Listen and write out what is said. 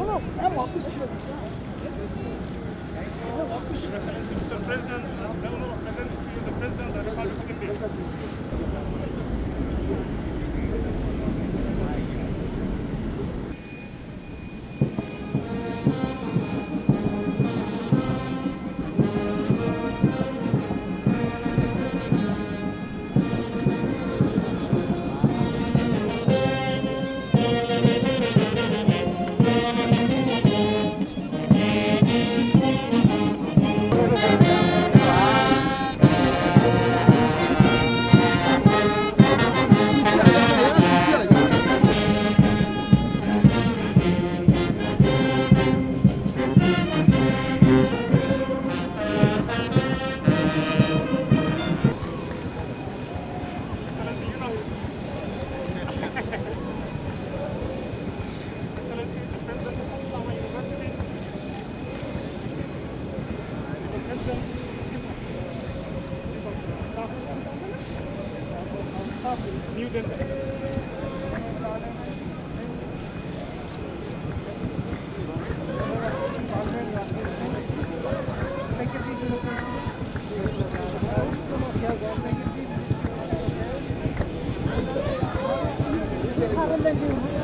No, no, I'm off. Newton. Secretary to the President.